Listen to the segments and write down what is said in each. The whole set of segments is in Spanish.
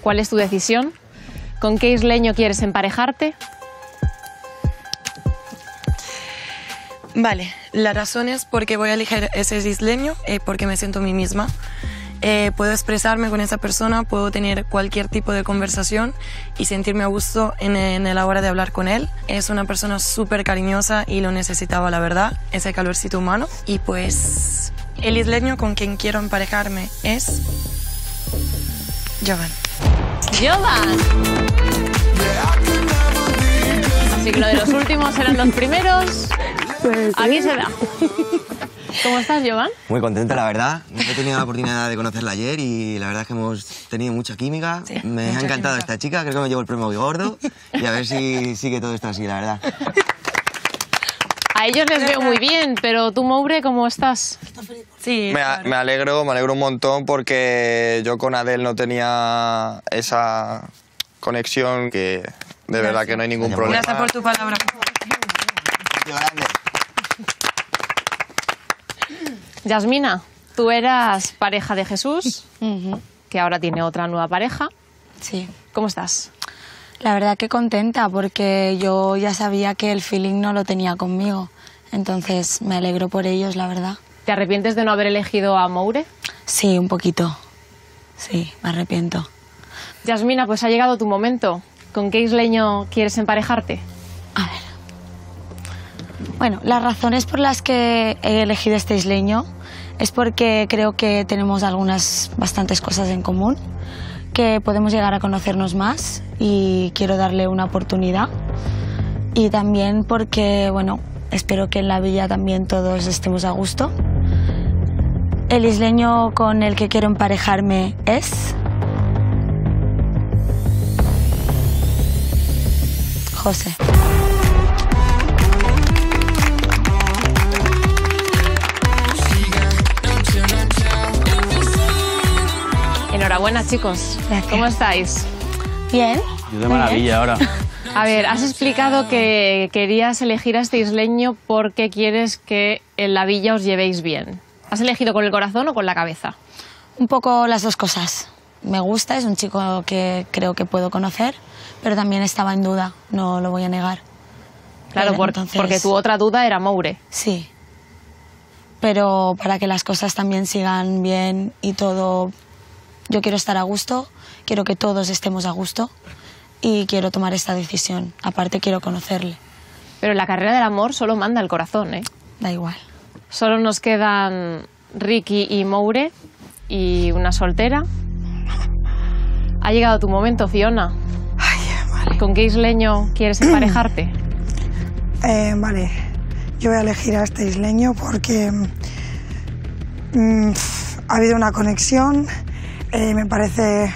¿Cuál es tu decisión? ¿Con qué isleño quieres emparejarte? Vale, la razón es porque voy a elegir ese isleño, eh, porque me siento mí misma. Eh, puedo expresarme con esa persona, puedo tener cualquier tipo de conversación y sentirme a gusto en, en la hora de hablar con él. Es una persona súper cariñosa y lo necesitaba, la verdad, ese calorcito humano. Y pues el isleño con quien quiero emparejarme es Jovan. ¡Jovan! Así que lo de los últimos eran los primeros. Aquí se da. ¿Cómo estás, Jovan? Muy contento, la verdad. He tenido la oportunidad de conocerla ayer y la verdad es que hemos tenido mucha química. Sí, me mucha ha encantado química. esta chica, creo que me llevo el premio muy gordo y a ver si sigue todo esto así, la verdad. A ellos les veo muy bien, pero tú, Moure, ¿cómo estás? Sí, Me, a- me alegro, me alegro un montón porque yo con Adele no tenía esa conexión que de verdad que no hay ningún problema. gracias por tu palabra. Yasmina, tú eras pareja de Jesús, que ahora tiene otra nueva pareja. Sí. ¿Cómo estás? La verdad que contenta porque yo ya sabía que el feeling no lo tenía conmigo. Entonces me alegro por ellos, la verdad. ¿Te arrepientes de no haber elegido a Moure? Sí, un poquito. Sí, me arrepiento. Yasmina, pues ha llegado tu momento. ¿Con qué isleño quieres emparejarte? A ver. Bueno, las razones por las que he elegido este isleño es porque creo que tenemos algunas bastantes cosas en común, que podemos llegar a conocernos más y quiero darle una oportunidad. Y también porque, bueno, espero que en la villa también todos estemos a gusto. El isleño con el que quiero emparejarme es José. Enhorabuena, chicos. Gracias. ¿Cómo estáis? Bien. Yo de maravilla ahora. A ver, has explicado que querías elegir a este isleño porque quieres que en la villa os llevéis bien. ¿Has elegido con el corazón o con la cabeza? Un poco las dos cosas. Me gusta, es un chico que creo que puedo conocer, pero también estaba en duda, no lo voy a negar. Claro, por- entonces- porque tu otra duda era Moure. Sí. Pero para que las cosas también sigan bien y todo, yo quiero estar a gusto, quiero que todos estemos a gusto y quiero tomar esta decisión. Aparte quiero conocerle, Pero la carrera del amor solo manda el corazón, ¿eh? da igual. Solo nos quedan Ricky y Moure y una soltera. Ha llegado tu momento, Fiona. ¿Con qué isleño quieres emparejarte? Eh, vale, yo voy a elegir a este isleño porque mm, ha habido una conexión, eh, me parece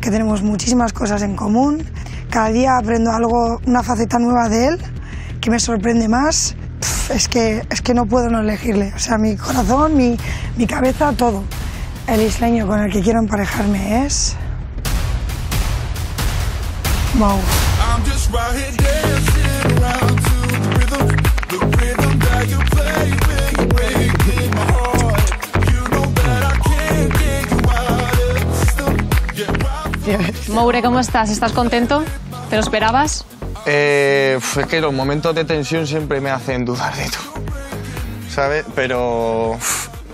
que tenemos muchísimas cosas en común. Cada día aprendo algo, una faceta nueva de él que me sorprende más. Es que, es que no puedo no elegirle. O sea, mi corazón, mi, mi cabeza, todo. El isleño con el que quiero emparejarme es. Mau. Moure, ¿cómo estás? ¿Estás contento? ¿Te lo esperabas? Eh, es que los momentos de tensión siempre me hacen dudar de todo, ¿sabes? Pero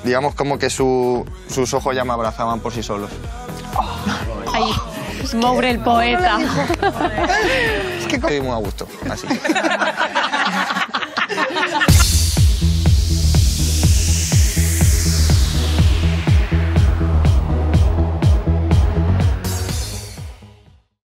digamos como que su- sus ojos ya me abrazaban por sí solos. Ahí, Moure el poeta. Estoy muy a gusto, así.